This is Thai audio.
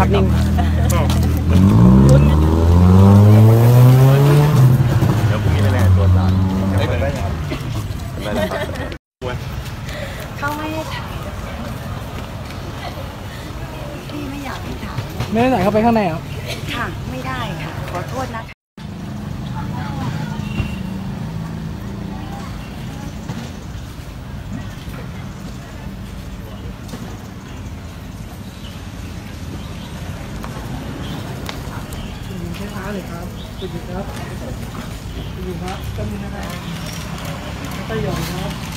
พักนึ่งเดี๋ยวพรุ่งนี้ไปแลตรวจสารได้ไหมได้แล้วครับเขาไม่ได้ถ่ายพี่ไม่อยากให้ถ่ายไม่ได้เข้าไปข้างในเหรอค่ะ ไม่ได้ค่ะ ขอโทษนะคะ ช้าๆเลยครับคุณหญิงครับคุณหญิงครับก็มีนะครับตะยองครับ